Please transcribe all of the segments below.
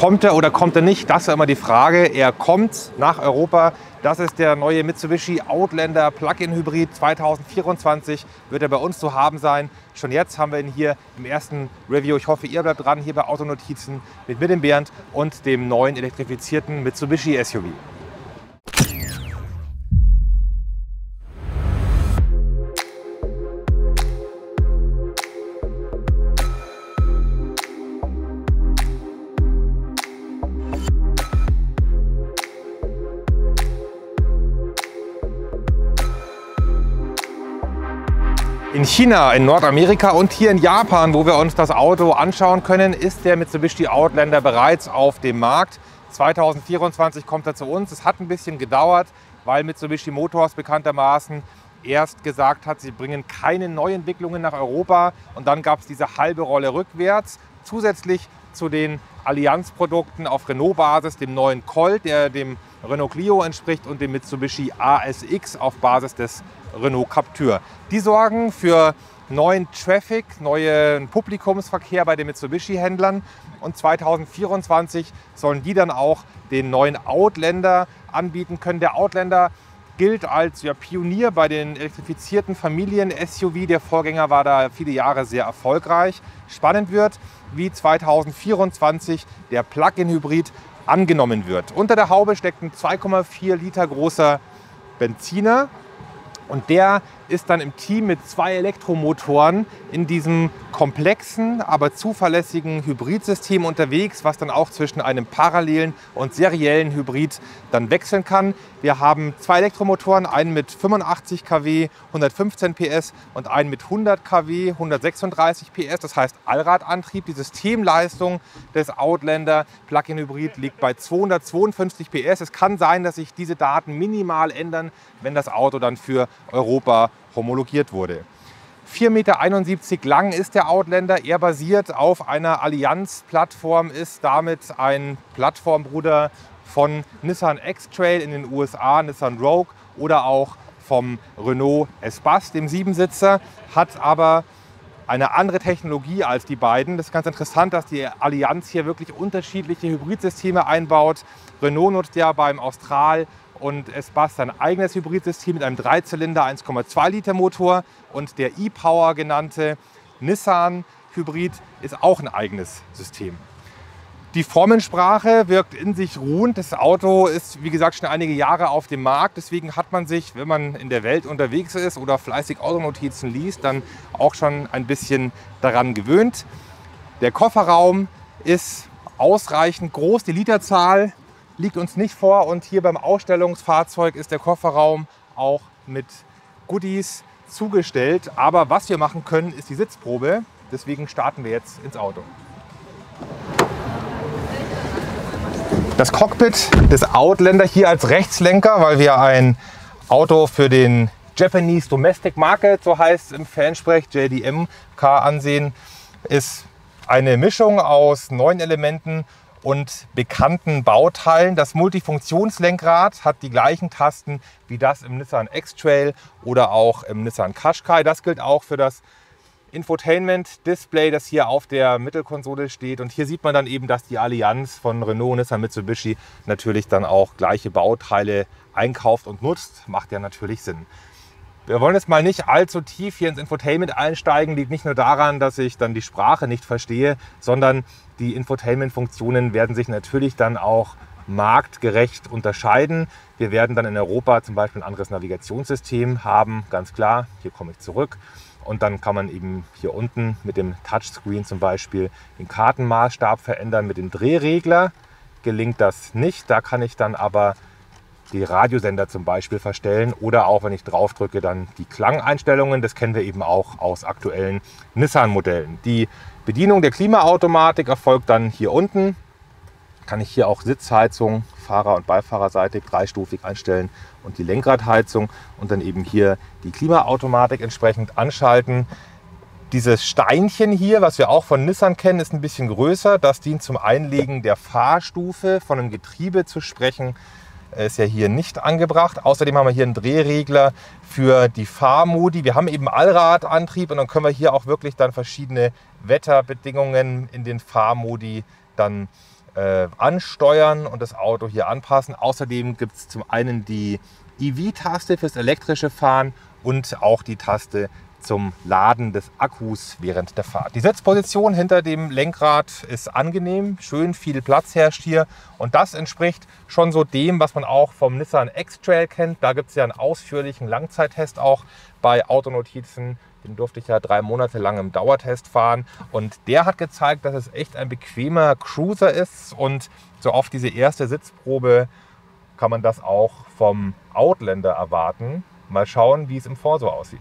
Kommt er oder kommt er nicht? Das ist immer die Frage. Er kommt nach Europa. Das ist der neue Mitsubishi Outlander Plug-in Hybrid 2024. Wird er bei uns zu haben sein. Schon jetzt haben wir ihn hier im ersten Review. Ich hoffe, ihr bleibt dran hier bei Autonotizen mit mir, dem Bernd und dem neuen elektrifizierten Mitsubishi SUV. In China, in Nordamerika und hier in Japan, wo wir uns das Auto anschauen können, ist der Mitsubishi Outlander bereits auf dem Markt. 2024 kommt er zu uns. Es hat ein bisschen gedauert, weil Mitsubishi Motors bekanntermaßen erst gesagt hat, sie bringen keine Neuentwicklungen nach Europa und dann gab es diese halbe Rolle rückwärts. Zusätzlich zu den Allianz-Produkten auf Renault-Basis, dem neuen Colt, der dem Renault Clio entspricht und dem Mitsubishi ASX auf Basis des Renault Captur. Die sorgen für neuen Traffic, neuen Publikumsverkehr bei den Mitsubishi-Händlern. Und 2024 sollen die dann auch den neuen Outlander anbieten können. Der Outlander gilt als ja, Pionier bei den elektrifizierten Familien-SUV. Der Vorgänger war da viele Jahre sehr erfolgreich. Spannend wird, wie 2024 der Plug-in-Hybrid angenommen wird. Unter der Haube steckt ein 2,4 Liter großer Benziner und der ist dann im Team mit zwei Elektromotoren in diesem komplexen, aber zuverlässigen Hybridsystem unterwegs, was dann auch zwischen einem parallelen und seriellen Hybrid dann wechseln kann. Wir haben zwei Elektromotoren, einen mit 85 kW, 115 PS und einen mit 100 kW, 136 PS, das heißt Allradantrieb. Die Systemleistung des Outlander Plug-in Hybrid liegt bei 252 PS. Es kann sein, dass sich diese Daten minimal ändern, wenn das Auto dann für Europa homologiert wurde. 4,71 Meter lang ist der Outlander. Er basiert auf einer Allianz-Plattform, ist damit ein Plattformbruder von Nissan X-Trail in den USA, Nissan Rogue oder auch vom Renault Espace, dem Siebensitzer, hat aber eine andere Technologie als die beiden. Das ist ganz interessant, dass die Allianz hier wirklich unterschiedliche Hybridsysteme einbaut. Renault nutzt ja beim Austral und es passt sein eigenes Hybridsystem mit einem Dreizylinder 1,2 Liter Motor und der e-Power genannte Nissan Hybrid ist auch ein eigenes System. Die Formensprache wirkt in sich ruhend. Das Auto ist, wie gesagt, schon einige Jahre auf dem Markt. Deswegen hat man sich, wenn man in der Welt unterwegs ist oder fleißig Autonotizen liest, dann auch schon ein bisschen daran gewöhnt. Der Kofferraum ist ausreichend groß. Die Literzahl liegt uns nicht vor. Und hier beim Ausstellungsfahrzeug ist der Kofferraum auch mit Goodies zugestellt. Aber was wir machen können, ist die Sitzprobe. Deswegen starten wir jetzt ins Auto. Das Cockpit des Outlander hier als Rechtslenker, weil wir ein Auto für den Japanese Domestic Market, so heißt es im Fansprech, JDM Car ansehen, ist eine Mischung aus neun Elementen und bekannten Bauteilen. Das Multifunktionslenkrad hat die gleichen Tasten wie das im Nissan X-Trail oder auch im Nissan Qashqai. Das gilt auch für das Infotainment-Display, das hier auf der Mittelkonsole steht. Und hier sieht man dann eben, dass die Allianz von Renault, Nissan, Mitsubishi natürlich dann auch gleiche Bauteile einkauft und nutzt. Macht ja natürlich Sinn. Wir wollen jetzt mal nicht allzu tief hier ins Infotainment einsteigen. Liegt nicht nur daran, dass ich dann die Sprache nicht verstehe, sondern die Infotainment-Funktionen werden sich natürlich dann auch marktgerecht unterscheiden. Wir werden dann in Europa zum Beispiel ein anderes Navigationssystem haben, ganz klar. Hier komme ich zurück. Und dann kann man eben hier unten mit dem Touchscreen zum Beispiel den Kartenmaßstab verändern. Mit dem Drehregler gelingt das nicht. Da kann ich dann aber die Radiosender zum Beispiel verstellen oder auch, wenn ich drauf drücke, dann die Klangeinstellungen. Das kennen wir eben auch aus aktuellen Nissan-Modellen. Die Bedienung der Klimaautomatik erfolgt dann hier unten. Kann ich hier auch Sitzheizung, Fahrer- und Beifahrerseite dreistufig einstellen und die Lenkradheizung und dann eben hier die Klimaautomatik entsprechend anschalten. Dieses Steinchen hier, was wir auch von Nissan kennen, ist ein bisschen größer. Das dient zum Einlegen der Fahrstufe. Von einem Getriebe zu sprechen, ist ja hier nicht angebracht. Außerdem haben wir hier einen Drehregler für die Fahrmodi. Wir haben eben Allradantrieb und dann können wir hier auch wirklich dann verschiedene Wetterbedingungen in den Fahrmodi dann äh, ansteuern und das Auto hier anpassen. Außerdem gibt es zum einen die EV-Taste fürs elektrische Fahren und auch die Taste zum Laden des Akkus während der Fahrt. Die Sitzposition hinter dem Lenkrad ist angenehm, schön viel Platz herrscht hier und das entspricht schon so dem, was man auch vom Nissan X-Trail kennt. Da gibt es ja einen ausführlichen Langzeittest auch bei Autonotizen. Den durfte ich ja drei Monate lang im Dauertest fahren und der hat gezeigt, dass es echt ein bequemer Cruiser ist und so auf diese erste Sitzprobe kann man das auch vom Outlander erwarten. Mal schauen, wie es im Fond so aussieht.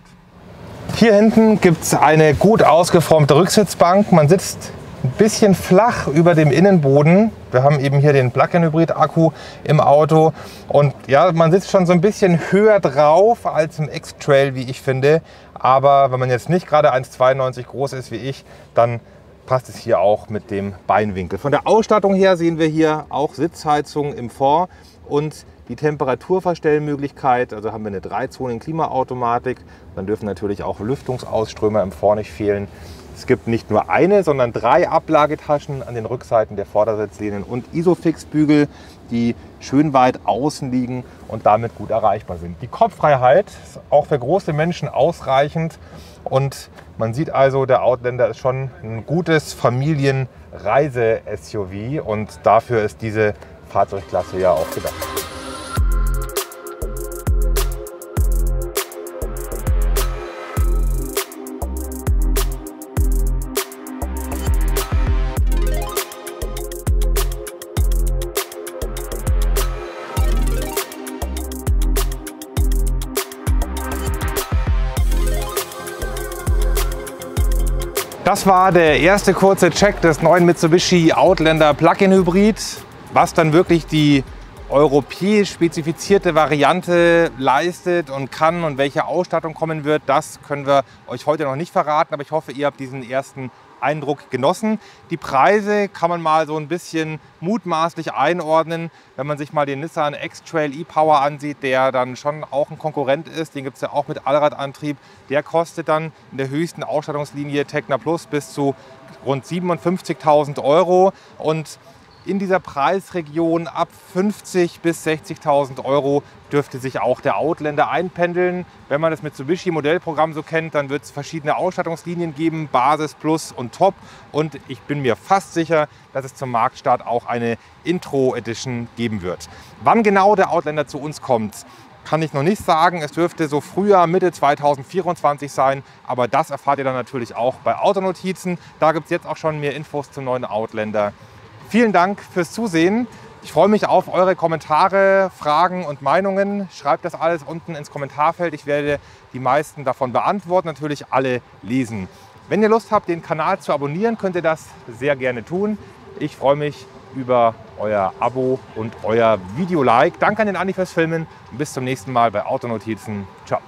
Hier hinten gibt es eine gut ausgeformte Rücksitzbank. Man sitzt ein bisschen flach über dem Innenboden. Wir haben eben hier den Plug-in-Hybrid-Akku im Auto. Und ja, man sitzt schon so ein bisschen höher drauf als im X-Trail, wie ich finde. Aber wenn man jetzt nicht gerade 1,92 groß ist wie ich, dann passt es hier auch mit dem Beinwinkel. Von der Ausstattung her sehen wir hier auch Sitzheizung im Fond und die Temperaturverstellmöglichkeit. Also haben wir eine dreizonen Klimaautomatik. Dann dürfen natürlich auch Lüftungsausströmer im Vor nicht fehlen. Es gibt nicht nur eine, sondern drei Ablagetaschen an den Rückseiten der Vordersitzlehnen und Isofix-Bügel, die schön weit außen liegen und damit gut erreichbar sind. Die Kopffreiheit ist auch für große Menschen ausreichend und man sieht also, der Outlander ist schon ein gutes Familienreise-SUV und dafür ist diese Fahrzeugklasse ja auch gedacht. Das war der erste kurze Check des neuen Mitsubishi Outlander Plug-in Hybrid. Was dann wirklich die europäisch spezifizierte Variante leistet und kann und welche Ausstattung kommen wird, das können wir euch heute noch nicht verraten. Aber ich hoffe, ihr habt diesen ersten Eindruck genossen. Die Preise kann man mal so ein bisschen mutmaßlich einordnen, wenn man sich mal den Nissan X-Trail e-Power ansieht, der dann schon auch ein Konkurrent ist. Den gibt es ja auch mit Allradantrieb. Der kostet dann in der höchsten Ausstattungslinie Tecna Plus bis zu rund 57.000 Euro. Und in dieser Preisregion ab 50.000 bis 60.000 Euro dürfte sich auch der Outlander einpendeln. Wenn man das Mitsubishi Modellprogramm so kennt, dann wird es verschiedene Ausstattungslinien geben, Basis, Plus und Top. Und ich bin mir fast sicher, dass es zum Marktstart auch eine Intro Edition geben wird. Wann genau der Outlander zu uns kommt, kann ich noch nicht sagen. Es dürfte so Frühjahr, Mitte 2024 sein. Aber das erfahrt ihr dann natürlich auch bei Autonotizen. Da gibt es jetzt auch schon mehr Infos zum neuen Outlander. Vielen Dank fürs Zusehen. Ich freue mich auf eure Kommentare, Fragen und Meinungen. Schreibt das alles unten ins Kommentarfeld. Ich werde die meisten davon beantworten, natürlich alle lesen. Wenn ihr Lust habt, den Kanal zu abonnieren, könnt ihr das sehr gerne tun. Ich freue mich über euer Abo und euer Video-Like. Danke an den Andi fürs Filmen und bis zum nächsten Mal bei Autonotizen. Ciao.